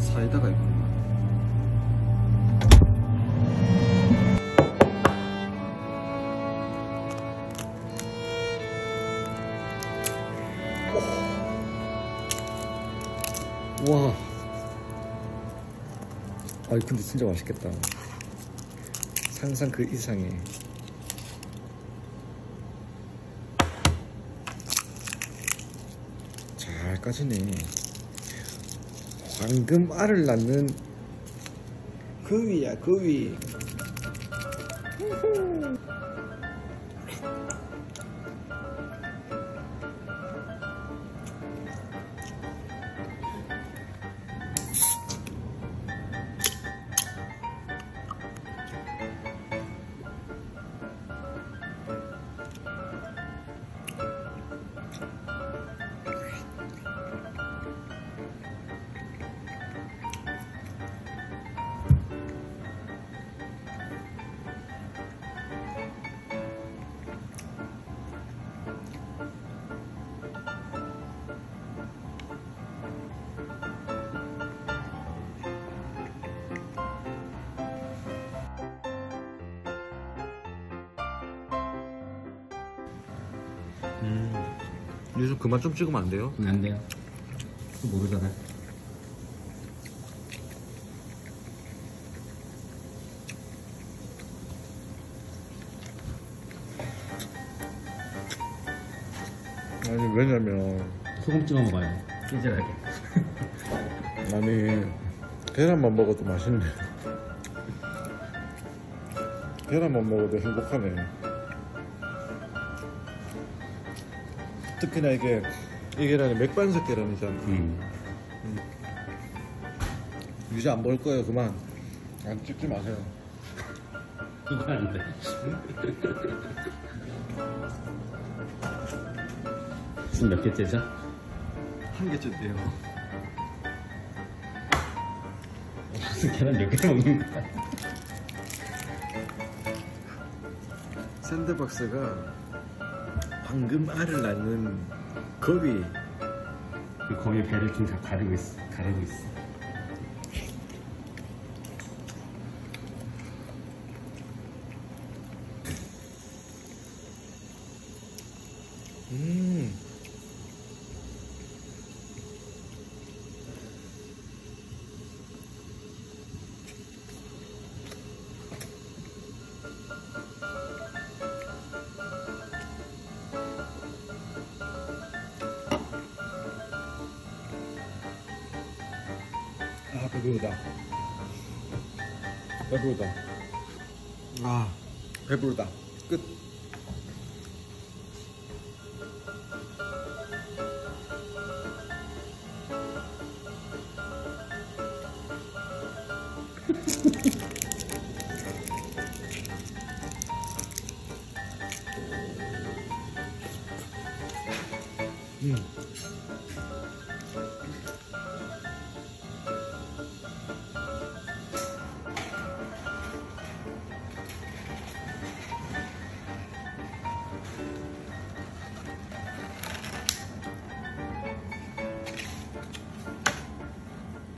사이다가 있구나. 와. 아이 근데 진짜 맛있겠다. 상상 그 이상의. 잘 까지네. 황금 알을 낳는 그 위야 그 위. 음. 요즘 그만 좀 찍으면 안 돼요? 안 돼요. 모르잖아. 아니 왜냐면 소금 찍어 먹어요. 찌질하게. 아니 계란만 먹어도 맛있네. 계란만 먹어도 행복하네. 특히나 이게 이 계란이 맥반석 계란이잖아. 음. 이제 안 먹을 거예요. 그만. 안 찍지 마세요. 그건 안 돼. 지금 몇 개째죠? 한 개째 돼요. 무슨 계란 몇 개 먹는 거야? 샌드박스가 방금 알을 낳는 거위. 그 거기 배를 좀다 가리고 있어. 가리고 있어. 음. 배부르다. 배부르다. 아. 배부르다. 끝. 음.